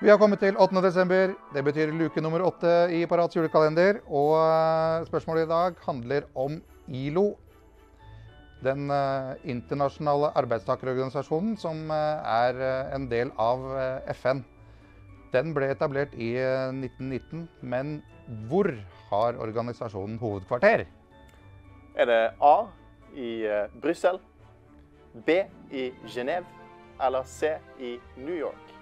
Vi har kommet til 8. desember. Det betyr luke nummer åtte i Parats julekalender. Og eh, spørsmålet i dag handler om ILO. Den eh, internasjonale arbeidstakerorganisasjonen som eh, er en del av FN. Den ble etablert i 1919, men hvor har organisasjonen hovedkvarter? Er det A i Brussel, B i Genéve eller C i New York?